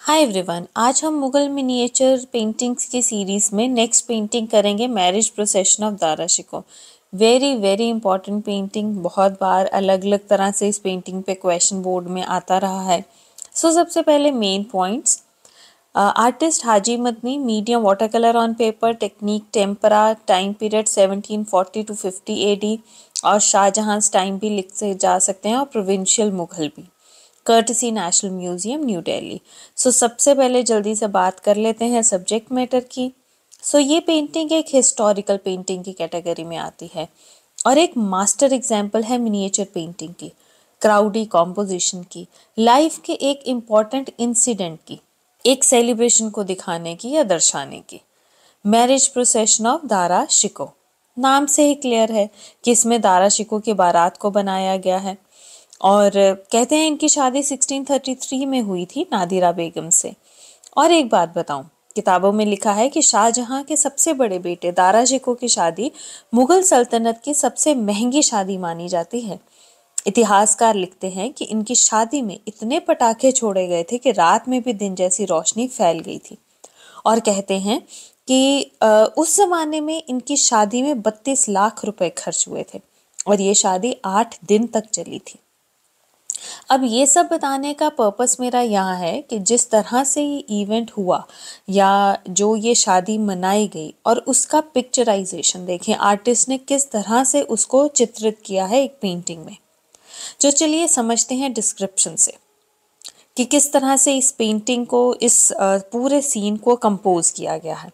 हाय everyone आज हम Mughal miniature paintings की सीरीज़ में नेक्स्ट पेंटिंग करेंगे marriage procession of Dara Shikoh very very important painting बहुत बार अलग अलग तरह से इस पेंटिंग पे क्वेश्चन बोर्ड में आता रहा है। सो so, सबसे पहले main points artist Haji Madni medium water colour on paper technique tempera time period 1740 to 50 AD और शाहजहां टाइम भी लिख से जा सकते हैं और प्रोविंशियल मुगल भी। Courtesy national museum New Delhi so सबसे पहले जल्दी से बात कर लेते हैं सब्जेक्ट मैटर की. सो so, ये पेंटिंग एक हिस्टोरिकल पेंटिंग की कैटेगरी में आती है और एक मास्टर एग्ज़ाम्पल है मिनिएचर पेंटिंग की क्राउडी कॉम्पोजिशन की लाइफ के एक इंपॉर्टेंट इंसिडेंट की एक सेलिब्रेशन को दिखाने की या दर्शाने की. Marriage procession of Dara Shikoh नाम से ही क्लियर है कि इसमें दारा शिको की बारात को बनाया गया है। और कहते हैं इनकी शादी 1633 में हुई थी नादिरा बेगम से। और एक बात बताऊँ, किताबों में लिखा है कि शाहजहां के सबसे बड़े बेटे दारा शिको की शादी मुगल सल्तनत की सबसे महँगी शादी मानी जाती है। इतिहासकार लिखते हैं कि इनकी शादी में इतने पटाखे छोड़े गए थे कि रात में भी दिन जैसी रोशनी फैल गई थी। और कहते हैं कि उस जमाने में इनकी शादी में बत्तीस लाख रुपए खर्च हुए थे और ये शादी आठ दिन तक चली थी। अब ये सब बताने का पर्पस मेरा यहाँ है कि जिस तरह से ये इवेंट हुआ या जो ये शादी मनाई गई और उसका पिक्चराइजेशन देखें आर्टिस्ट ने किस तरह से उसको चित्रित किया है एक पेंटिंग में। जो चलिए समझते हैं डिस्क्रिप्शन से कि किस तरह से इस पेंटिंग को, इस पूरे सीन को कंपोज किया गया है।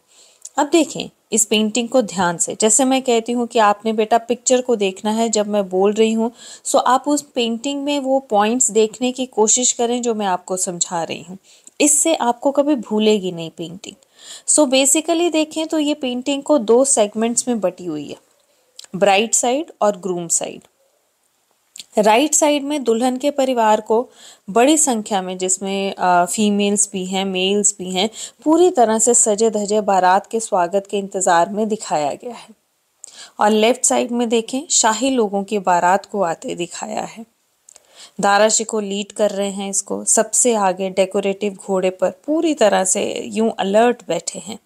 अब देखें इस पेंटिंग को ध्यान से। जैसे मैं कहती हूँ कि आपने बेटा पिक्चर को देखना है, जब मैं बोल रही हूँ सो आप उस पेंटिंग में वो पॉइंट्स देखने की कोशिश करें जो मैं आपको समझा रही हूँ। इससे आपको कभी भूलेगी नहीं पेंटिंग सो बेसिकली देखें तो ये पेंटिंग को दो सेगमेंट्स में बटी हुई है ब्राइट साइड और ग्रूम साइड राइट साइड में दुल्हन के परिवार को बड़ी संख्या में, जिसमें फीमेल्स भी हैं, मेल्स भी हैं, पूरी तरह से सजे धजे बारात के स्वागत के इंतज़ार में दिखाया गया है। और लेफ़्ट साइड में देखें, शाही लोगों की बारात को आते दिखाया है। दाराशी को लीड कर रहे हैं इसको। सबसे आगे डेकोरेटिव घोड़े पर पूरी तरह से यूँ अलर्ट बैठे हैं।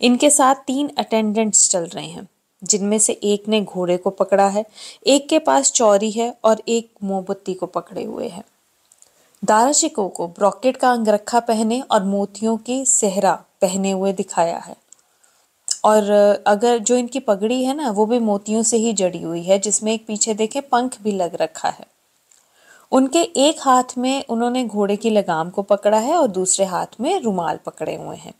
इनके साथ तीन अटेंडेंट्स चल रहे हैं। जिनमें से एक ने घोड़े को पकड़ा है, एक के पास चौरी है और एक मोमबत्ती को पकड़े हुए है। दाराशिकों को ब्रॉकेट का अंगरखा पहने और मोतियों की सेहरा पहने हुए दिखाया है। और अगर जो इनकी पगड़ी है ना, वो भी मोतियों से ही जड़ी हुई है, जिसमें एक पीछे देखे पंख भी लग रखा है। उनके एक हाथ में उन्होंने घोड़े की लगाम को पकड़ा है और दूसरे हाथ में रुमाल पकड़े हुए हैं।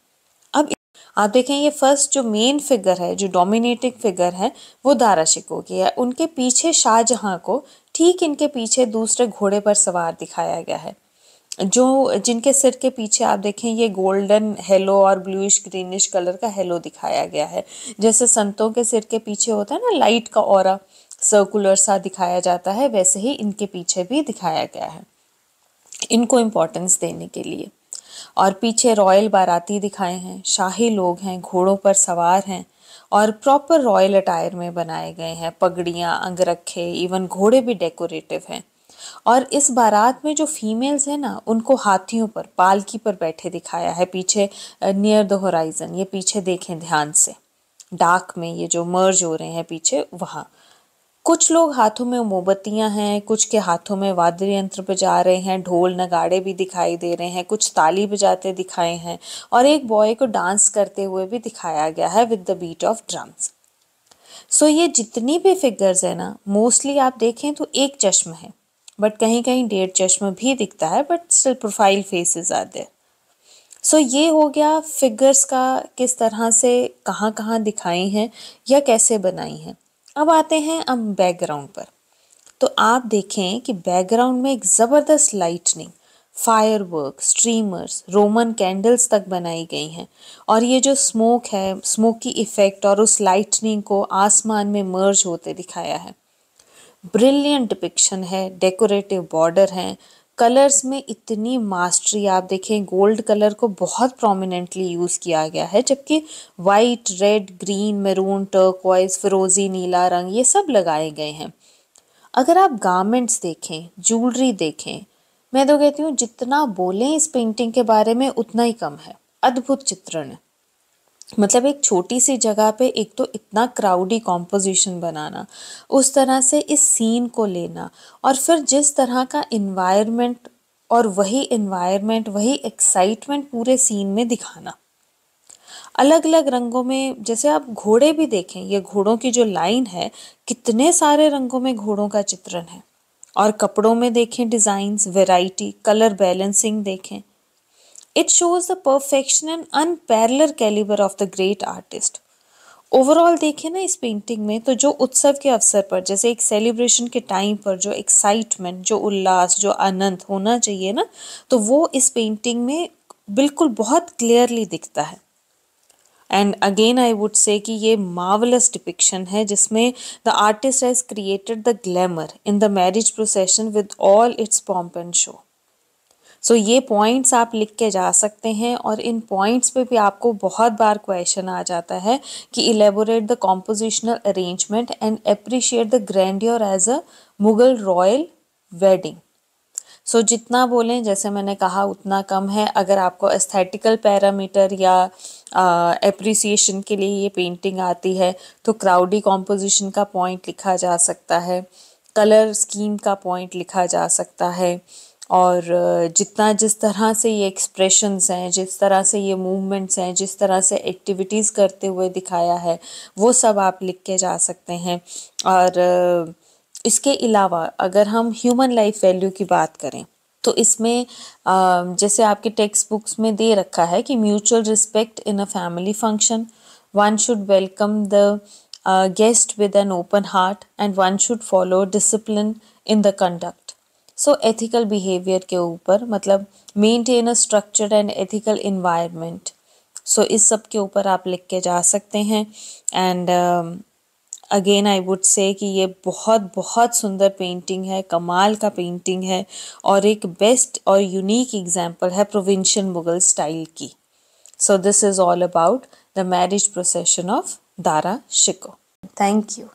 आप देखें, ये फ़र्स्ट जो मेन फिगर है, जो डोमिनेटिंग फिगर है, वो दारा शिको की है उनके पीछे शाहजहाँ को ठीक इनके पीछे दूसरे घोड़े पर सवार दिखाया गया है। जो, जिनके सिर के पीछे आप देखें, ये गोल्डन हेलो और ब्लूइश ग्रीनिश कलर का हेलो दिखाया गया है। जैसे संतों के सिर के पीछे होता है ना लाइट का और सर्कुलर सा दिखाया जाता है, वैसे ही इनके पीछे भी दिखाया गया है। इनको इम्पोर्टेंस देने के लिए। और पीछे रॉयल बाराती दिखाए हैं, शाही लोग हैं, घोड़ों पर सवार हैं और प्रॉपर रॉयल अटायर में बनाए गए हैं, पगड़ियाँ, अंगरखे इवन घोड़े भी डेकोरेटिव हैं। और इस बारात में जो फीमेल्स हैं ना, उनको हाथियों पर, पालकी पर बैठे दिखाया है, पीछे नियर द होराइजन ये पीछे देखें ध्यान से। डाक में ये जो मर्ज हो रहे हैं पीछे, वहाँ। कुछ लोग हाथों में मोमबत्तियाँ हैं, कुछ के हाथों में वाद्य यंत्र बजा रहे हैं, ढोल नगाड़े भी दिखाई दे रहे हैं, कुछ ताली बजाते दिखाए हैं और एक बॉय को डांस करते हुए भी दिखाया गया है with the beat of drums. So ये जितनी भी फिगर्स है ना, मोस्टली आप देखें तो एक चश्म है, बट कहीं कहीं डेढ़ चश्म भी दिखता है, but still profile faces are there. So ये हो गया फिगर्स का किस तरह से कहाँ कहाँ दिखाई हैं या कैसे बनाई हैं। अब आते हैं अब बैकग्राउंड पर। तो आप देखें कि बैकग्राउंड में एक ज़बरदस्त lightning firework streamers Roman candles तक बनाई गई हैं। और ये जो स्मोक है स्मोकी इफ़ेक्ट और उस लाइटनिंग को आसमान में मर्ज होते दिखाया है। ब्रिलियंट डिपिक्शन है डेकोरेटिव बॉर्डर हैं कलर्स में इतनी मास्टरी, आप देखें, गोल्ड कलर को बहुत प्रोमिनेंटली यूज़ किया गया है, जबकि white red green maroon turquoise फिरोज़ी, नीला रंग, ये सब लगाए गए हैं। अगर आप गारमेंट्स देखें ज्वेलरी देखें, मैं तो कहती हूँ, जितना बोलें इस पेंटिंग के बारे में, उतना ही कम है। अद्भुत चित्रण। है मतलब एक छोटी सी जगह पे एक तो इतना क्राउडी कॉम्पोजिशन बनाना, उस तरह से इस सीन को लेना और फिर जिस तरह का इन्वायरमेंट और वही इन्वायरमेंट वही एक्साइटमेंट पूरे सीन में दिखाना। अलग अलग रंगों में, जैसे आप घोड़े भी देखें, ये घोड़ों की जो लाइन है, कितने सारे रंगों में घोड़ों का चित्रण है। और कपड़ों में देखें डिज़ाइंस वैरायटी कलर बैलेंसिंग देखें। It shows the perfection and unparalleled calibre of the great artist overall देखें ना इस पेंटिंग में तो जो उत्सव के अवसर पर, जैसे एक सेलिब्रेशन के टाइम पर जो एक्साइटमेंट जो उल्लास, जो आनंद होना चाहिए ना तो वो इस पेंटिंग में बिल्कुल बहुत क्लियरली दिखता है। And again I would say कि ये मार्वलस डिपिक्शन है, जिसमें the artist has created the glamour in the marriage procession with all its pomp and show so ये पॉइंट्स आप लिख के जा सकते हैं और इन पॉइंट्स पे भी आपको बहुत बार क्वेश्चन आ जाता है कि elaborate the compositional arrangement and appreciate the grandeur as a Mughal royal wedding so जितना बोलें, जैसे मैंने कहा, उतना कम है। अगर आपको एस्थेटिकल पैरामीटर या अप्रिसिएशन के लिए ये पेंटिंग आती है तो क्राउडी कॉम्पोजिशन का पॉइंट लिखा जा सकता है। कलर स्कीम का पॉइंट लिखा जा सकता है। और जितना जिस तरह से ये एक्सप्रेशंस हैं, जिस तरह से ये मूवमेंट्स हैं, जिस तरह से एक्टिविटीज़ करते हुए दिखाया है, वो सब आप लिख के जा सकते हैं। और इसके अलावा अगर हम ह्यूमन लाइफ वैल्यू की बात करें तो इसमें जैसे आपके टेक्स्ट बुक्स में दे रखा है कि mutual respect in a family function one should welcome the guest with an open heart and one should follow discipline in the conduct so ethical behaviour के ऊपर मतलब maintain a structure and ethical environment so इस सब के ऊपर आप लिख के जा सकते हैं। And again I would say कि ये बहुत बहुत सुंदर पेंटिंग है, कमाल का पेंटिंग है, और एक बेस्ट और यूनिक एग्ज़ाम्पल है प्रोविंशियल मुगल स्टाइल की। So this is all about the marriage procession of Dara Shikoh thank you